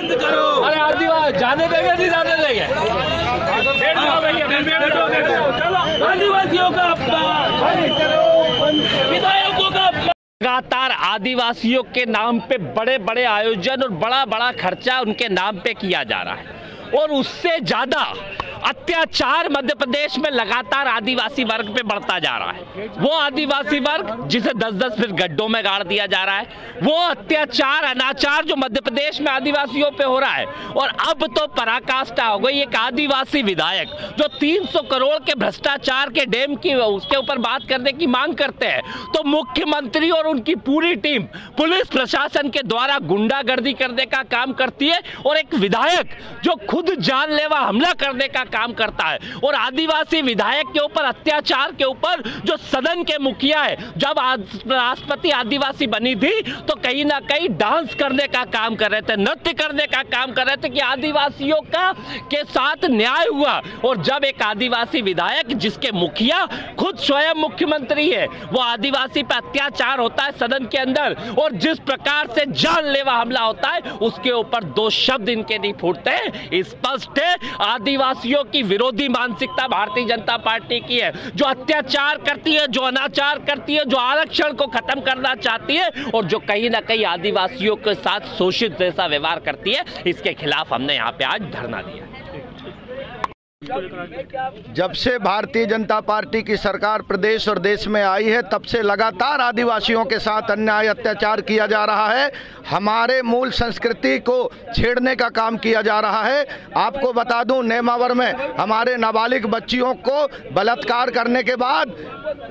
बंद करो। अरे आदिवासी जाने देंगे नहीं जाने देंगे? आदिवासियों का विधायकों का लगातार आदिवासियों के नाम पे बड़े बड़े आयोजन और बड़ा बड़ा खर्चा उनके नाम पे किया जा रहा है। और उससे ज़्यादा अत्याचार मध्य प्रदेश में लगातार आदिवासी वर्ग पे बढ़ता जा रहा है। वो आदिवासी वर्ग, जिसे 10-10 फिर गड्ढों में गाड़ दिया जा रहा है, वो अत्याचार, अनाचार जो मध्य प्रदेश में आदिवासियों पे हो रहा है। और अब तो पराकाष्ठा हो गई एक आदिवासी विधायक, जो 300 करोड़ के भ्रष्टाचार के डैम की, उसके ऊपर बात करने की मांग करते हैं। तो मुख्यमंत्री और उनकी पूरी टीम पुलिस प्रशासन के द्वारा गुंडागर्दी करने का काम करती है। और एक विधायक, जो खुद जानलेवा हमला करने का काम करता है। और आदिवासी विधायक के ऊपर, अत्याचार के ऊपर, जो सदन के मुखिया है, जब राष्ट्रपति आदिवासी बनी थी तो कहीं ना कहीं डांस करने का काम कर रहे थे, नृत्य करने का काम कर रहे थे कि आदिवासियों का, के साथ न्याय हुआ। और जब एक आदिवासी विधायक, जिसके मुखिया खुद स्वयं मुख्यमंत्री है, वो आदिवासी पर अत्याचार होता है सदन के अंदर, और जिस प्रकार से जानलेवा हमला होता है, उसके ऊपर दो शब्द इनके नहीं फूटते स्पष्ट है, आदिवासियों की विरोधी मानसिकता भारतीय जनता पार्टी की है, जो अत्याचार करती है, जो अनाचार करती है, जो आरक्षण को खत्म करना चाहती है और जो कहीं ना कहीं आदिवासियों के साथ शोषित जैसा व्यवहार करती है, इसके खिलाफ हमने यहाँ पे आज धरना दिया जब से भारतीय जनता पार्टी की सरकार प्रदेश और देश में आई है, तब से लगातार आदिवासियों के साथ अन्याय अत्याचार किया जा रहा है। हमारे मूल संस्कृति को छेड़ने का काम किया जा रहा है। आपको बता दूँ, नेमावर में हमारे नाबालिग बच्चियों को बलात्कार करने के बाद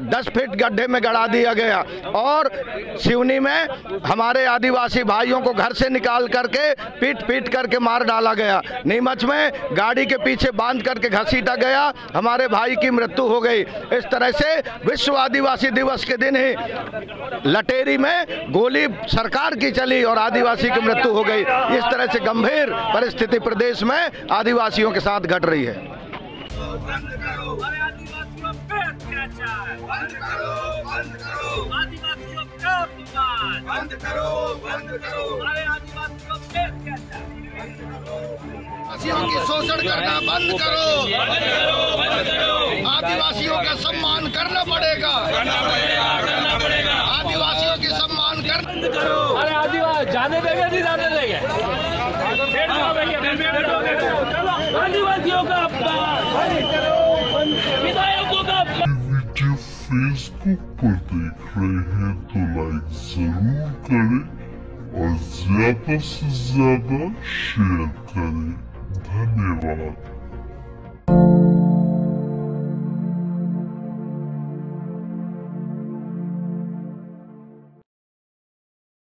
10 फीट गड्ढे में गड़ा दिया गया। और सिवनी में हमारे आदिवासी भाइयों को घर से निकाल करके, पीट पीट करके मार डाला गया। नीमच में गाड़ी के पीछे बाँध करके घसीटा गया। हमारे भाई की मृत्यु हो गई। इस तरह से विश्व आदिवासी दिवस के दिन ही लटेरी में गोली सरकार की चली और आदिवासी की मृत्यु हो गई। इस तरह से गंभीर परिस्थिति प्रदेश में आदिवासियों के साथ घट रही है। आदिवासियों बंद करो बंद करो आदिवासियों का अपमान बंद करो बंद करो अरे आदिवासियों पे आदिवासियों की शोषण करना बंद करो। आदिवासियों का सम्मान करना पड़ेगा। आदिवासियों की सम्मान कर बंद करो अरे आदिवासी जाने देंगे नहीं जाने देंगे। आदिवासियों का फेसबुक पर देख रहे हैं तो लाइक ज़रूर करें और ज़्यादा से ज़्यादा शेयर करें। धन्यवाद।